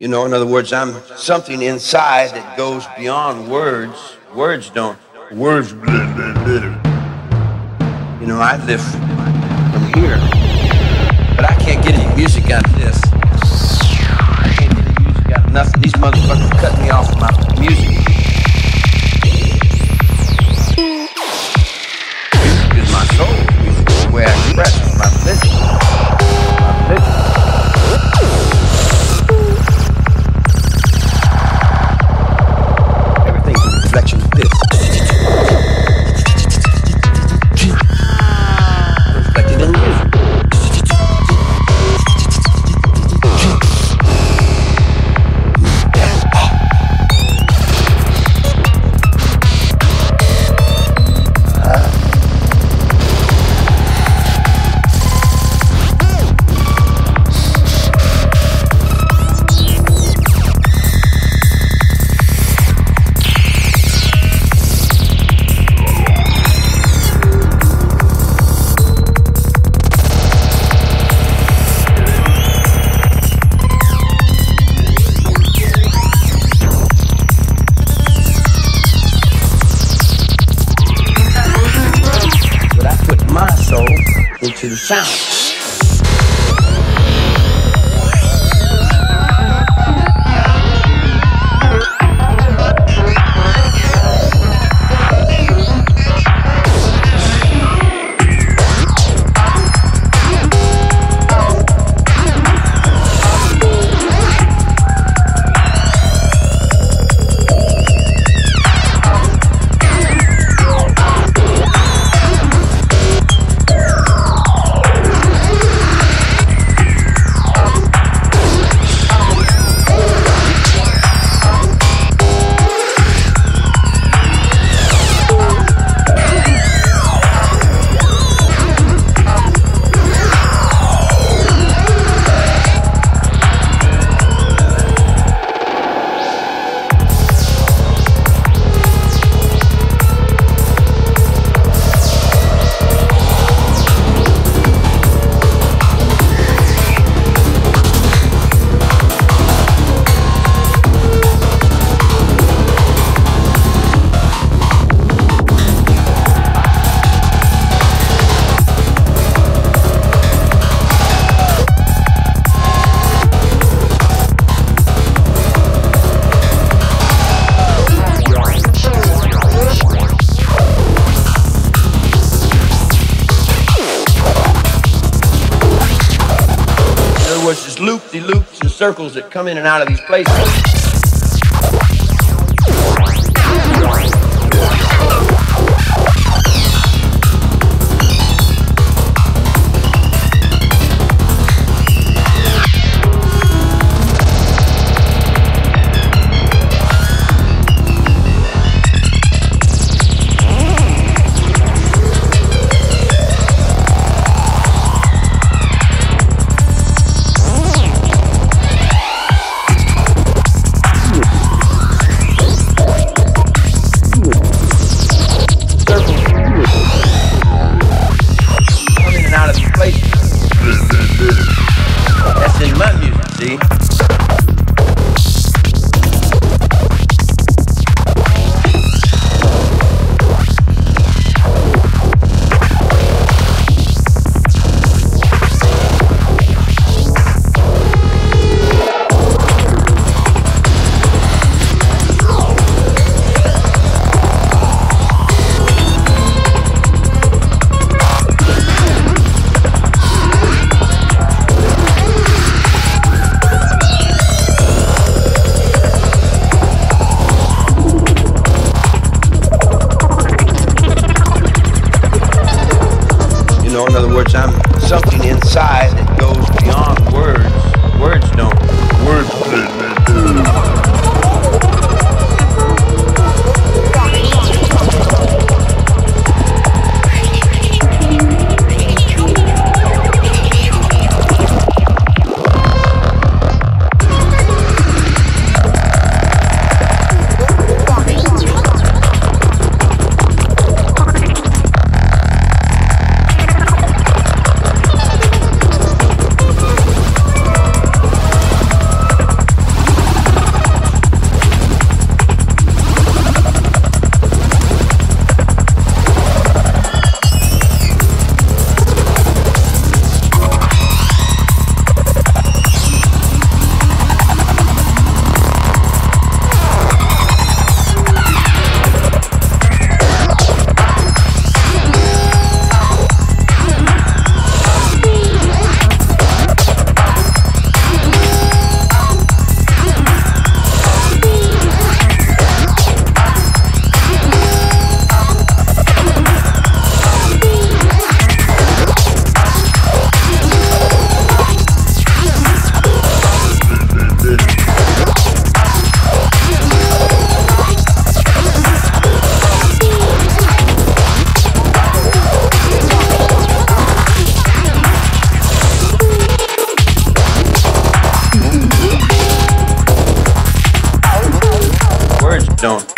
You know, in other words, I'm something inside that goes beyond words. Words don't. Words. Blah, blah, blah. You know, I live from here, but I can't get any music out of this. I can't get any music out of nothing. These motherfuckers cut sound. Other loop de loops and circles that come in and out of these places. Don't